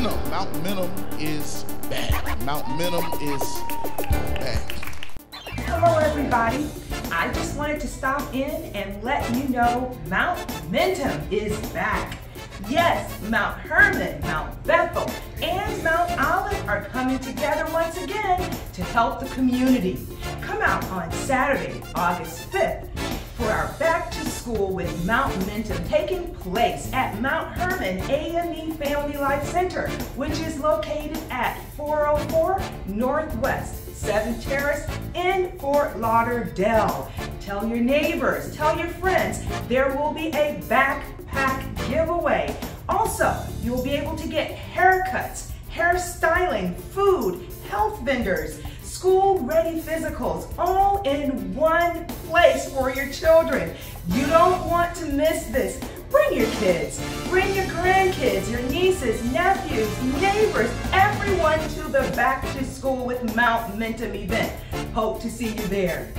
Mount Mentum is back. Mount Mentum is back. Hello, everybody. I just wanted to stop in and let you know Mount Mentum is back. Yes, Mount Hermon, Mount Bethel, and Mount Olive are coming together once again to help the community. Come out on Saturday, August 5th school with Mount Mentum taking place at Mount Hermon AME Family Life Center, which is located at 404 Northwest 7th Terrace in Fort Lauderdale. Tell your neighbors, tell your friends, there will be a backpack giveaway. Also, you'll be able to get haircuts, hairstyling, food, health vendors, school-ready physicals, all in one place for your children. You don't want to miss this. Bring your kids, bring your grandkids, your nieces, nephews, neighbors, everyone to the Back to School with Mount Mentum event. Hope to see you there.